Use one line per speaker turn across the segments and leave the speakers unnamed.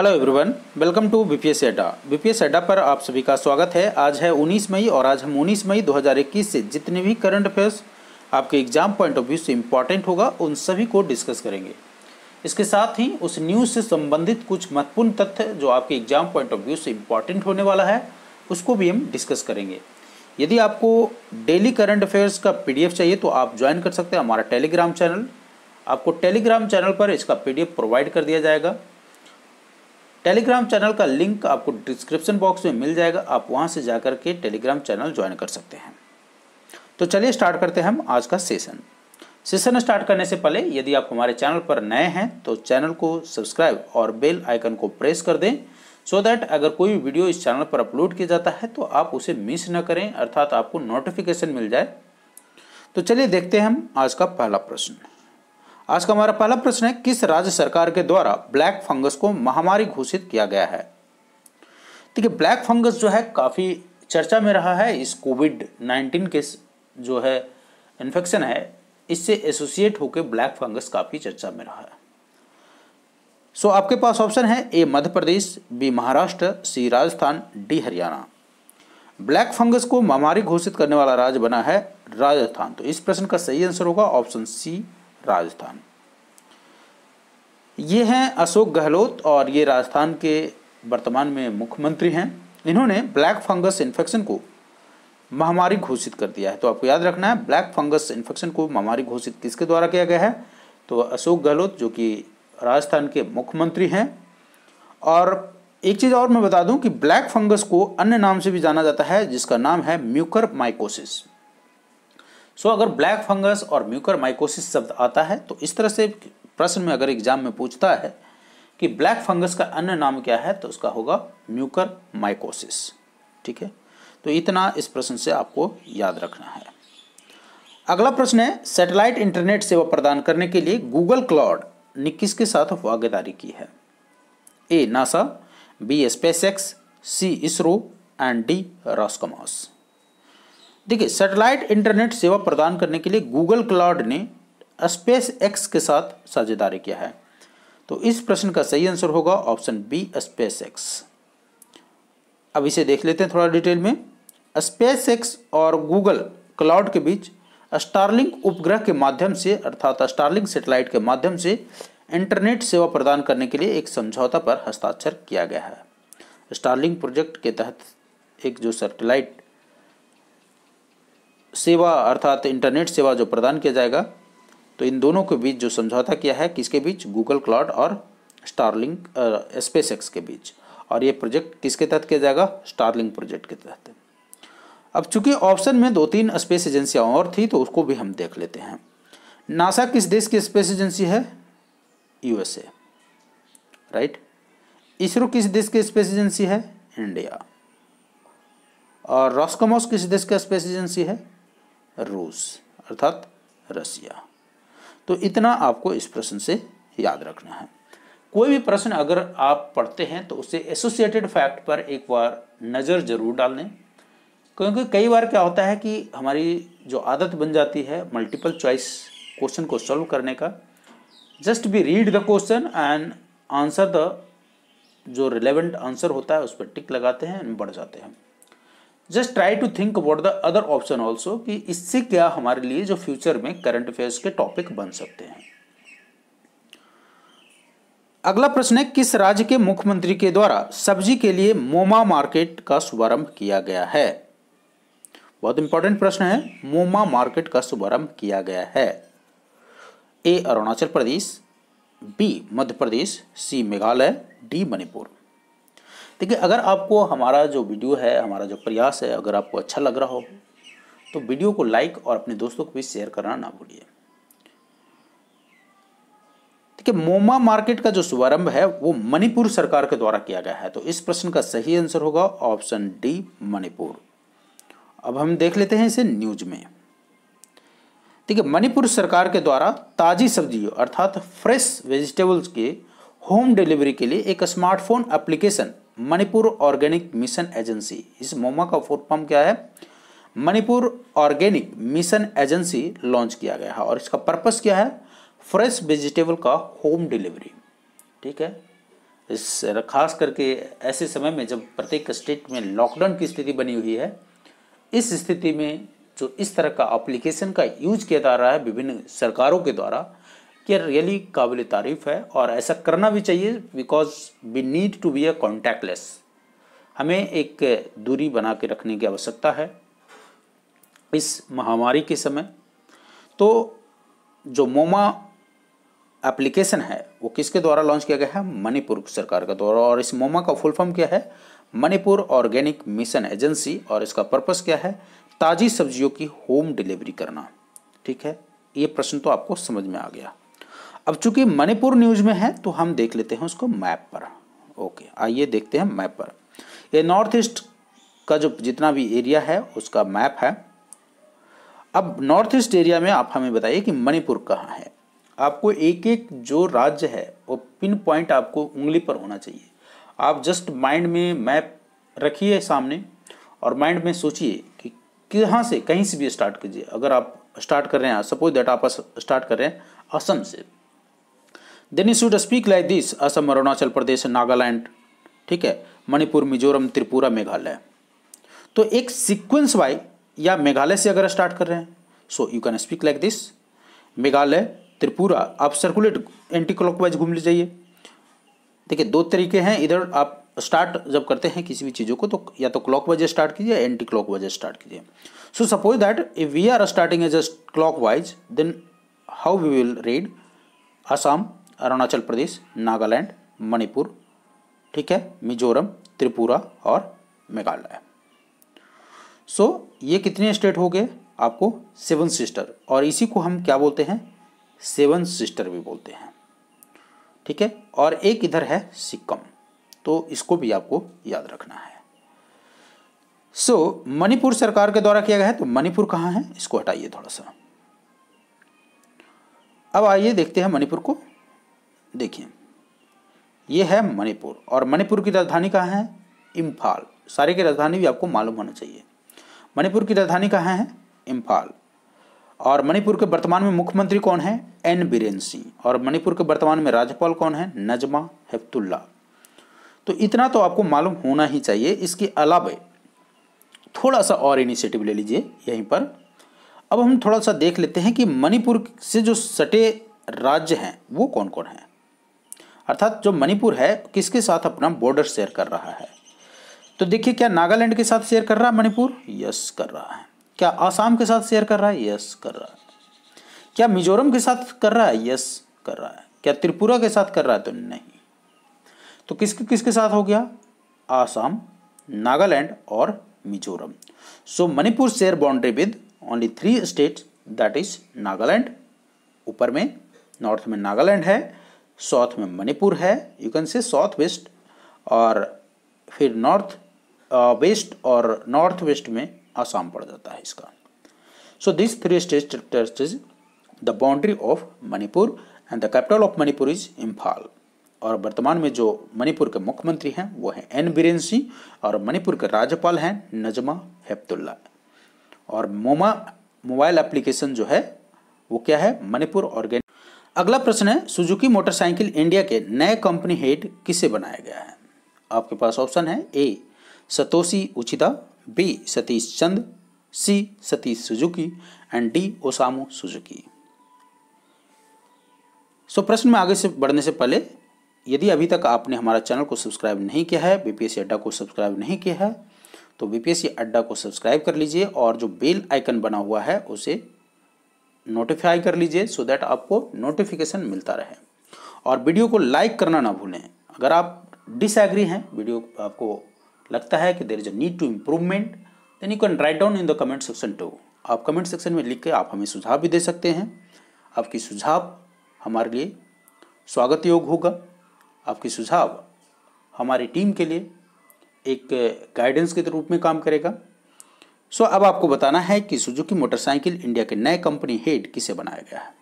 Hello everyone welcome to BPS Adda BPS Adda पर आप सभी का स्वागत है। आज है 19 मई और आज हम 19 मई 2021 से जितने भी करंट अफेयर्स आपके एग्ज़ाम पॉइंट ऑफ़ व्यू से इंपॉर्टेंट होगा, उन सभी को डिस्कस करेंगे। इसके साथ ही उस न्यूज़ से संबंधित कुछ महत्वपूर्ण तथ्य जो आपके एग्ज़ाम पॉइंट ऑफ़ व्यू से इंपॉर्टेंट होने वाला है, उसको भी हम डिस्कस करेंगे। यदि आपको डेली करंट अफेयर्स का पीडीएफ चाहिए तो आप ज्वाइन कर सकते हैं हमारा टेलीग्राम चैनल आपको टेलीग्राम चैनल पर इसका पीडीएफ प्रोवाइड कर दिया जाएगा। टेलीग्राम चैनल का लिंक आपको डिस्क्रिप्शन बॉक्स में मिल जाएगा। आप वहाँ से जाकर के टेलीग्राम चैनल ज्वाइन कर सकते हैं। तो चलिए स्टार्ट करते हैं हम आज का सेशन। सेशन स्टार्ट करने से पहले यदि आप हमारे चैनल पर नए हैं तो चैनल को सब्सक्राइब और बेल आइकन को प्रेस कर दें सो so दैट अगर कोई वीडियो इस चैनल पर अपलोड किया जाता है तो आप उसे मिस न करें, अर्थात आपको नोटिफिकेशन मिल जाए। तो चलिए देखते हैं हम आज का पहला प्रश्न। आज का हमारा पहला प्रश्न है किस राज्य सरकार के द्वारा ब्लैक फंगस को महामारी घोषित किया गया है? देखिए ब्लैक फंगस जो है काफ़ी चर्चा में रहा है। इस कोविड 19 के जो है इन्फेक्शन है इससे एसोसिएट होकर ब्लैक फंगस काफ़ी चर्चा में रहा है। सो so, आपके पास ऑप्शन है A Madhya Pradesh B Maharashtra C Rajasthan D Haryana. Black fungus को महामारी घोषित करने वाला राज्य बना है राजस्थान। तो इस प्रश्न का सही आंसर होगा ऑप्शन सी राजस्थान। ये हैं अशोक गहलोत और ये राजस्थान के वर्तमान में मुख्यमंत्री हैं। इन्होंने ब्लैक फंगस इन्फेक्शन को महामारी घोषित कर दिया है। तो आपको याद रखना है, ब्लैक फंगस इन्फेक्शन को महामारी घोषित किसके द्वारा किया गया है? तो अशोक गहलोत, जो कि राजस्थान के मुख्यमंत्री हैं। और एक चीज़ और मैं बता दूँ कि ब्लैक फंगस को अन्य नाम से भी जाना जाता है, जिसका नाम है म्यूकर माइकोसिस सो अगर ब्लैक फंगस और म्यूकर माइकोसिस शब्द आता है तो इस तरह से प्रश्न में अगर एग्ज़ाम में पूछता है कि ब्लैक फंगस का अन्य नाम क्या है तो उसका होगा म्यूकर माइकोसिस ठीक है? तो इतना इस प्रश्न से आपको याद रखना है। अगला प्रश्न है सैटेलाइट इंटरनेट सेवा प्रदान करने के लिए गूगल क्लाउड ने किसके साथ भागीदारी की है? A NASA B SpaceX C ISRO and D Roscosmos देखिए सैटेलाइट इंटरनेट सेवा प्रदान करने के लिए गूगल क्लाउड ने स्पेस एक्स के साथ साझेदारी किया है। तो इस प्रश्न का सही आंसर होगा ऑप्शन बी स्पेस एक्स अब इसे देख लेते हैं थोड़ा डिटेल में। स्पेस एक्स और गूगल क्लाउड के बीच स्टारलिंक उपग्रह के माध्यम से, अर्थात स्टारलिंक सेटेलाइट के माध्यम से इंटरनेट सेवा प्रदान करने के लिए एक समझौता पर हस्ताक्षर किया गया है। स्टारलिंक प्रोजेक्ट के तहत एक जो सैटेलाइट सेवा अर्थात इंटरनेट सेवा जो प्रदान किया जाएगा तो इन दोनों के बीच जो समझौता किया है, किसके बीच? गूगल क्लाउड और स्टारलिंक स्पेस एक्स के बीच। और ये प्रोजेक्ट किसके तहत किया जाएगा? स्टारलिंक प्रोजेक्ट के तहत। अब चूँकि ऑप्शन में दो तीन स्पेस एजेंसियाँ और थी तो उसको भी हम देख लेते हैं। नासा किस देश की स्पेस एजेंसी है? यूएसए। राइट? इसरो किस देश की स्पेस एजेंसी है? इंडिया। और रॉस्कोमोस किस देश का स्पेस एजेंसी है? रूस, अर्थात रसिया। तो इतना आपको इस प्रश्न से याद रखना है। कोई भी प्रश्न अगर आप पढ़ते हैं तो उसे एसोसिएटेड फैक्ट पर एक बार नज़र ज़रूर डाल लें क्योंकि कई बार क्या होता है कि हमारी जो आदत बन जाती है मल्टीपल चॉइस क्वेश्चन को सॉल्व करने का just be read the question and answer the जो रिलेवेंट आंसर होता है, उस पर टिक लगाते हैं एंड बढ़ जाते हैं। Just try to think about the other option also कि इससे क्या हमारे लिए जो फ्यूचर में करंट अफेयर्स के टॉपिक बन सकते हैं। अगला प्रश्न है, किस राज्य के मुख्यमंत्री के द्वारा सब्ज़ी के लिए मोमा मार्केट का शुभारंभ किया गया है? बहुत इंपॉर्टेंट प्रश्न है, मोमा मार्केट का शुभारंभ किया गया है। A, Arunachal Pradesh, B, Madhya Pradesh, C, Meghalaya, D, Manipur. देखिए, अगर आपको हमारा जो वीडियो है, हमारा जो प्रयास है, अगर आपको अच्छा लग रहा हो तो वीडियो को लाइक और अपने दोस्तों को भी शेयर करना ना भूलिए। देखिए, मोमा मार्केट का जो शुभारंभ है, वो मणिपुर सरकार के द्वारा किया गया है। तो इस प्रश्न का सही आंसर होगा ऑप्शन डी, मणिपुर। अब हम देख लेते हैं इसे न्यूज़ में। देखिए, मणिपुर सरकार के द्वारा ताजी सब्ज़ी अर्थात फ्रेश वेजिटेबल्स के होम डिलीवरी के लिए एक smartphone application Manipur organic mission agency. इस मोमा का फुल फॉर्म क्या है? Manipur organic mission agency launch किया गया है और इसका पर्पस क्या है? फ्रेश वेजिटेबल का होम डिलीवरी। ठीक है? इस, खास करके ऐसे समय में जब प्रत्येक स्टेट में लॉकडाउन की स्थिति बनी हुई है, इस स्थिति में जो इस तरह का एप्लीकेशन का यूज़ किया जा रहा है विभिन्न सरकारों के द्वारा कि रियली काबिल तारीफ़ है और ऐसा करना भी चाहिए because we need to be a contactless हमें एक दूरी बना के रखने की आवश्यकता है इस महामारी के समय। तो जो मोमा एप्लीकेशन है, वो किसके द्वारा लॉन्च किया गया है? मणिपुर सरकार के द्वारा। और इस मोमा का फुल फॉर्म क्या है? मणिपुर ऑर्गेनिक मिशन एजेंसी और इसका पर्पस क्या है? ताज़ी सब्जियों की होम डिलीवरी करना। ठीक है? ये प्रश्न तो आपको समझ में आ गया। अब चूँकि मणिपुर न्यूज़ में है तो हम देख लेते हैं उसको मैप पर। ओके, आइए देखते हैं मैप पर। ये नॉर्थ ईस्ट का जो जितना भी एरिया है, उसका मैप है। अब नॉर्थ ईस्ट एरिया में आप हमें बताइए कि मणिपुर कहाँ है। आपको एक एक जो राज्य है, वो पिन पॉइंट आपको उंगली पर होना चाहिए। आप जस्ट माइंड में मैप रखिए सामने और माइंड में सोचिए कि कहाँ से, कहीं से भी स्टार्ट कीजिए। अगर आप स्टार्ट कर रहे हैं, सपोज़ दैट आप स्टार्ट कर रहे हैं असम से। Then you should speak like this Assam Arunachal Pradesh Nagaland ठीक है? मणिपुर, मिजोरम, त्रिपुरा, मेघालय। तो एक सीक्वेंस वाई या मेघालय से अगर स्टार्ट कर रहे हैं so you can speak like this Meghalaya, Tripura, आप सर्कुलेट एंटी क्लॉकवाइज घूम ले जाइए देखिए, दो तरीके हैं, इधर आप स्टार्ट जब करते हैं किसी भी चीज़ों को तो या तो क्लॉक वाइज स्टार्ट कीजिए या एंटी क्लॉक वाइज स्टार्ट कीजिए। So suppose that if we are starting as just clockwise then how we will read Assam Arunachal Pradesh Nagaland Manipur ठीक है मिजोरम त्रिपुरा और मेघालय। सो so, ये कितने स्टेट हो गए? आपको सेवन सिस्टर और इसी को हम क्या बोलते हैं? सेवन सिस्टर भी बोलते हैं। ठीक है? और एक इधर है सिक्कम। तो इसको भी आपको याद रखना है। सो so, मणिपुर सरकार के द्वारा किया गया है तो मणिपुर कहाँ है? इसको हटाइए थोड़ा सा। अब आइए देखते हैं मणिपुर को। देखिए, ये है मणिपुर। और मणिपुर की राजधानी कहाँ है? इम्फाल। सारे की राजधानी भी आपको मालूम होना चाहिए। मणिपुर की राजधानी कहाँ है? इम्फाल। और मणिपुर के वर्तमान में मुख्यमंत्री कौन है? एन बीरेन सिंह। और मणिपुर के वर्तमान में राज्यपाल कौन है? नजमा हेफ्तुल्ला तो इतना तो आपको मालूम होना ही चाहिए। इसके अलावा थोड़ा सा और इनिशिएटिव ले लीजिए यहीं पर। अब हम थोड़ा सा देख लेते हैं कि मणिपुर से जो सटे राज्य हैं, वो कौन कौन हैं? अर्थात जो मणिपुर है, किसके साथ अपना बॉर्डर शेयर कर रहा है? तो देखिए, क्या नागालैंड के साथ शेयर कर रहा है मणिपुर? यस कर रहा है। क्या आसाम के साथ शेयर कर रहा है? यस कर रहा है। क्या मिजोरम के साथ कर रहा है? यस कर रहा है। क्या त्रिपुरा के साथ कर रहा है? तो नहीं। तो किसके किसके साथ हो गया? आसाम, नागालैंड और Mizoram. So Manipur share boundary with only three state that is Nagaland, ऊपर में नॉर्थ में नागालैंड है साउथ में मणिपुर है you can say south west और फिर नॉर्थ वेस्ट और नॉर्थ वेस्ट में आसाम पड़ जाता है इसका। So this three state is the boundary of Manipur and the capital of Manipur is Imphal और वर्तमान में जो मणिपुर के मुख्यमंत्री हैं, वो हैं एन बीरेन सिंह और मणिपुर के राज्यपाल हैं नजमा हेप्तुल्ला और मोमा, मोबाइल एप्लीकेशन जो है, वो क्या है? मणिपुर ऑर्गेनिक अगला प्रश्न है, सुजुकी मोटरसाइकिल इंडिया के नए कंपनी हेड किसे बनाया गया है? आपके पास ऑप्शन है, A, Satoshi Uchida, B, Satish Chand, C, Satish Suzuki, and D, Osamu Suzuki. So, प्रश्न में आगे से बढ़ने से पहले, यदि अभी तक आपने हमारा चैनल को सब्सक्राइब नहीं किया है बीपीएससी अड्डा को सब्सक्राइब नहीं किया है तो बीपीएससी अड्डा को सब्सक्राइब कर लीजिए और जो बेल आइकन बना हुआ है, उसे नोटिफाई कर लीजिए सो दैट आपको नोटिफिकेशन मिलता रहे। और वीडियो को लाइक करना ना भूलें। अगर आप डिसएग्री हैं वीडियो आपको लगता है कि there is a need to improvement then you can write down in the comment section to आप कमेंट सेक्शन में लिख के आप हमें सुझाव भी दे सकते हैं। आपकी सुझाव हमारे लिए स्वागत योग होगा। आपकी सुझाव हमारी टीम के लिए एक गाइडेंस के रूप में काम करेगा। सो अब आपको बताना है कि सुजुकी मोटरसाइकिल इंडिया के नए कंपनी हेड किसे बनाया गया है।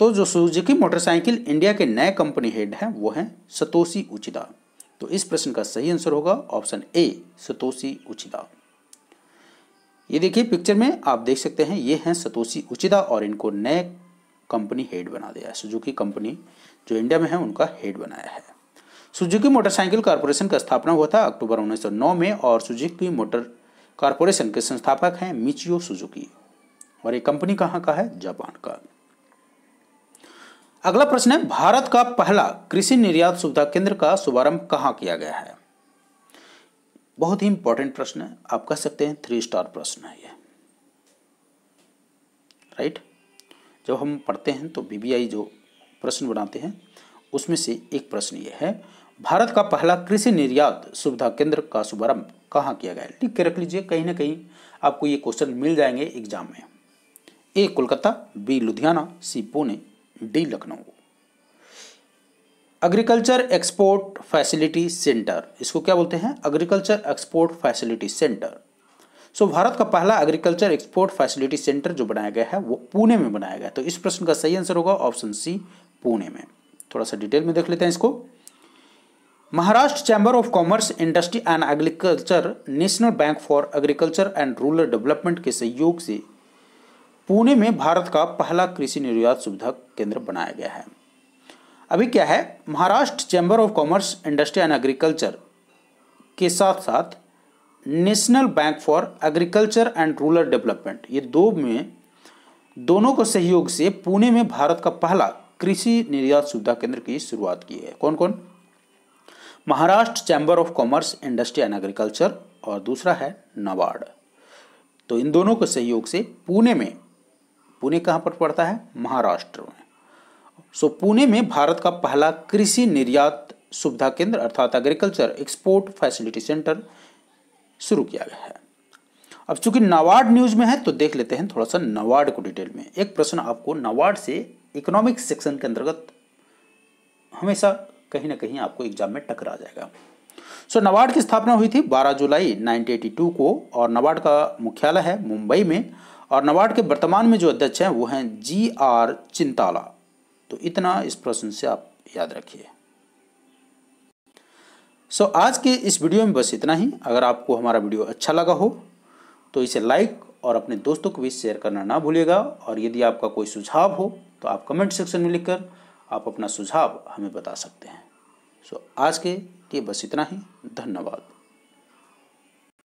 तो जो सुजुकी मोटरसाइकिल इंडिया के नए कंपनी हेड हैं, वो हैं सतोशी उचिदा तो इस प्रश्न का सही आंसर होगा ऑप्शन ए सतोशी उचिदा ये देखिए पिक्चर में आप देख सकते हैं, ये हैं सतोशी उचिदा और इनको नए कंपनी हेड बना दिया है। सुजुकी कंपनी जो इंडिया में है, उनका हेड बनाया है। सुजुकी मोटरसाइकिल कॉरपोरेशन का स्थापना हुआ था अक्टूबर 1909 में और सुजुकी मोटर कॉरपोरेशन के संस्थापक हैं मिचियो सुजुकी। और ये कंपनी कहाँ का है? जापान का। अगला प्रश्न है, भारत का पहला कृषि निर्यात सुविधा केंद्र का शुभारंभ कहाँ किया गया है? बहुत ही इंपॉर्टेंट प्रश्न है, आप कह सकते हैं थ्री स्टार प्रश्न है ये। राइट जब हम पढ़ते हैं तो बीबीआई जो प्रश्न बनाते हैं उसमें से एक प्रश्न ये है, भारत का पहला कृषि निर्यात सुविधा केंद्र का शुभारंभ कहाँ किया गया? लिख के रख लीजिए, कहीं ना कहीं आपको ये क्वेश्चन मिल जाएँगे एग्ज़ाम में। A, Kolkata, B, Ludhiana, C, Pune, D, Lucknow. Agriculture export facility centre इसको क्या बोलते हैं? Agriculture export facility centre so Bharat का पहला एग्रीकल्चर एक्सपोर्ट फैसिलिटी सेंटर जो बनाया गया है, वो पुणे में बनाया गया है। तो इस प्रश्न का सही आंसर होगा ऑप्शन सी पुणे में। थोड़ा सा डिटेल में देख लेते हैं इसको। Maharashtra chamber of commerce, industry and agriculture, national bank for agriculture and rural development के सहयोग से पुणे में भारत का पहला कृषि निर्यात सुविधा केंद्र बनाया गया है। अभी क्या है? Maharashtra chamber of commerce, industry and agriculture के साथ साथ national bank for agriculture and rural development, ये दो में, दोनों को सहयोग से पुणे में भारत का पहला कृषि निर्यात सुविधा केंद्र की शुरुआत की है। कौन कौन Maharashtra chamber of commerce industry and agriculture और दूसरा है नबार्ड तो इन दोनों के सहयोग से पुणे में, पुणे कहाँ पर पड़ता है? महाराष्ट्र में। सो पुणे में भारत का पहला कृषि निर्यात सुविधा केंद्र अर्थात एग्रीकल्चर एक्सपोर्ट फैसिलिटी सेंटर शुरू किया गया है। अब चूँकि नवाड न्यूज़ में है तो देख लेते हैं थोड़ा सा नवाड को डिटेल में। एक प्रश्न आपको नवाड से इकोनॉमिक सेक्शन के अंतर्गत हमेशा कहीं ना कहीं आपको एग्ज़ाम में टकरा जाएगा। सो so, नवाड की स्थापना हुई थी 12 जुलाई 1982 को और नवाड का मुख्यालय है मुंबई में और नवाड के वर्तमान में जो अध्यक्ष हैं वो हैं जी आर चिंताला। तो इतना इस प्रश्न से आप याद रखिए। सो so, आज के इस वीडियो में बस इतना ही। अगर आपको हमारा वीडियो अच्छा लगा हो तो इसे लाइक और अपने दोस्तों को भी शेयर करना ना भूलिएगा। और यदि आपका कोई सुझाव हो तो आप कमेंट सेक्शन में लिखकर आप अपना सुझाव हमें बता सकते हैं। सो आज के लिए बस इतना ही। धन्यवाद।